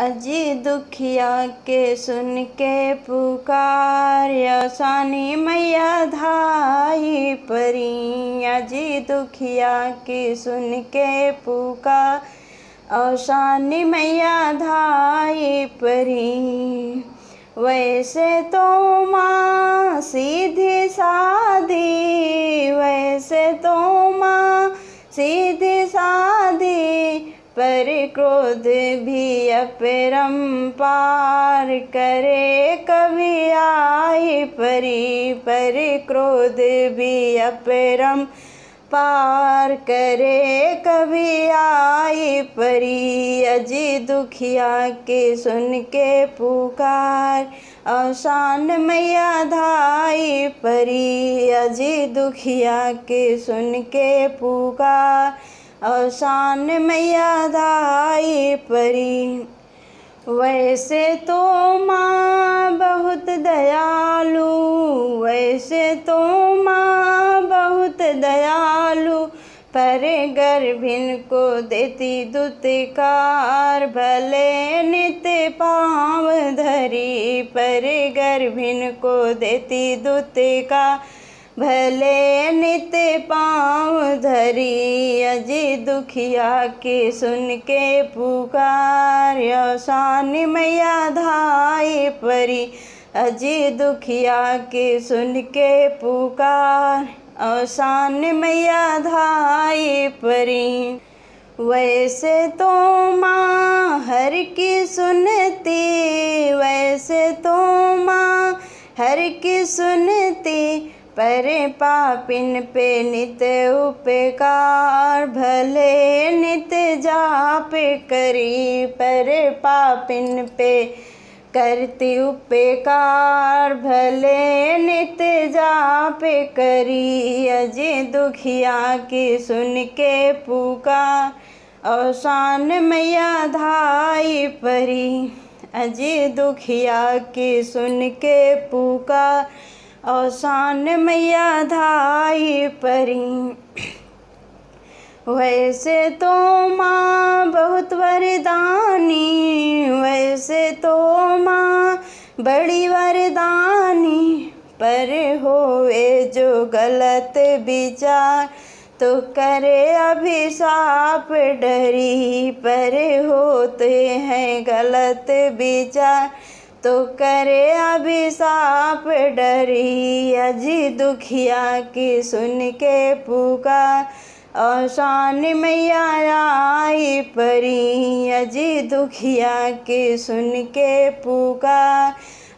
अजी दुखिया के सुन के पुकार सानी मैया धाई परी। अजी दुखिया के सुन के पुकार औशानी मैया धाई परी। वैसे तो माँ सीधी सादी वैसे तो पर क्रोध भी अपरम पार करे। कभी आई परी पर क्रोध भी अपरम पार करे। कभी आई परी अजी दुखिया के सुन के पुकार। अवसान मैया धाई परी अजी दुखिया के सुन के पुकार। अवसान मैया धाई परी। वैसे तो माँ बहुत दयालु, वैसे तो माँ बहुत दयालु, पर गर्भिन को देती दुतिकार, भले नित पाँव धरी, पर गर्भिन को देती दुतिकार, भले नित पाँव धरी अजी दुखिया के सुन के पुकार शान मैया धाई परी। अजी दुखिया के सुन के पुकार अवसान मैया धाई परी। वैसे तो माँ हर की सुनती, वैसे तो माँ हर की सुनती पर पापिन पे नित उपकार, भले नित जाप करी, पर पापिन पे करती उपकार, भले नित जाप करी अजय दुखिया की सुन के पुकार, अवसान मैया धाई परी अजय दुखिया की सुन के पुकार। अवसान मैया धाई परी। वैसे तो माँ बहुत वरदानी, वैसे तो माँ बड़ी वरदानी, पर होए जो गलत विचार तो करे अभिशाप डरी, पर होते हैं गलत विचार। तो करे अभिशाप डरी, अजी दुखिया की सुन के पुकार। औशान मैया आई परी, अजी दुखिया की सुन के पुकार।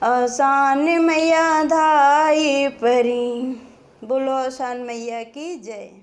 औशान मैया धाई परी। बोलो औशान मैया की जय।